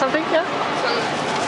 something? Yeah? really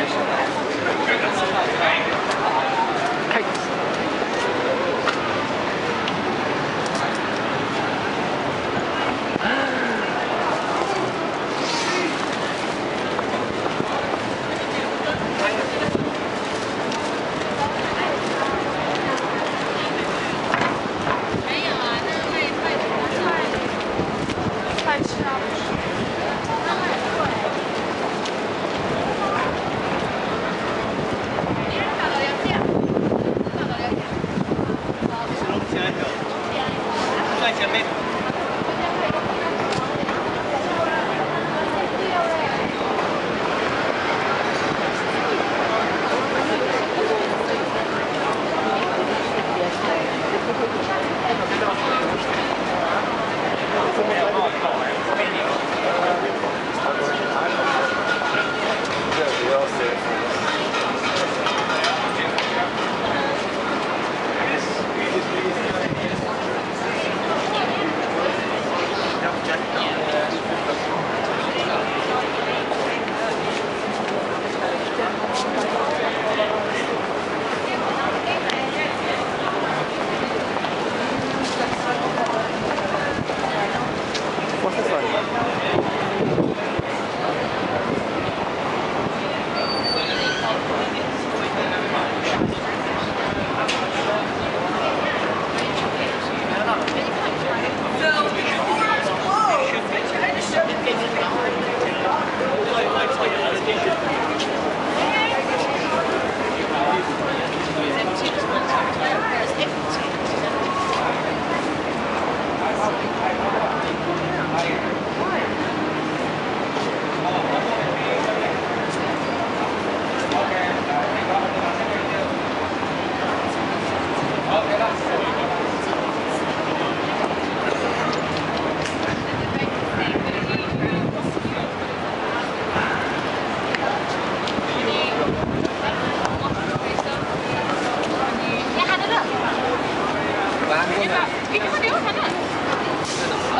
information.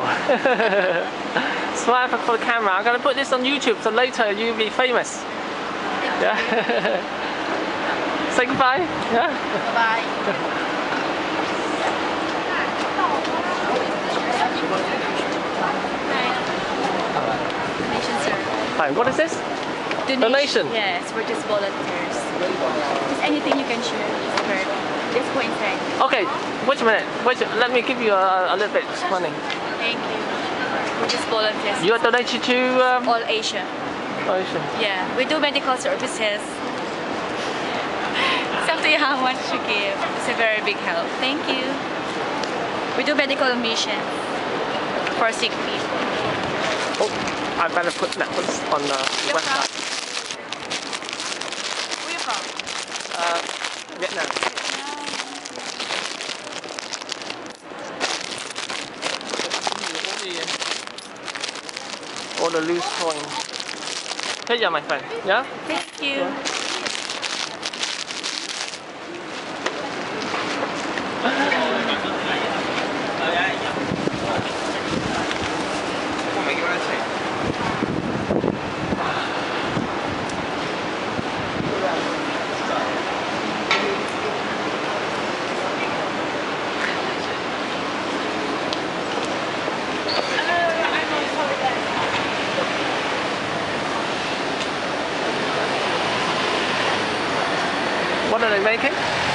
Smile. Smile for, for the camera. I'm gonna put this on YouTube so later you'll be famous. Yeah. Say goodbye. Yeah. Bye. Donation, sir. What is this? Donation? Yes, we're just volunteers. Just anything you can share. Just for just go inside. Okay. Wait a minute. Wait. a- Let me give you a, a little bit of money. Thank you. We're just volunteers. You are donated to um, all Asia. Ocean. Yeah, we do medical services. It's up to you how much you give. It's a very big help. Thank you. We do medical mission for sick people. Oh, I better put that on the from? website. Where you from? Uh, Vietnam. All the loose coins. Here you are, my friend. Yeah? Thank you. planning on making?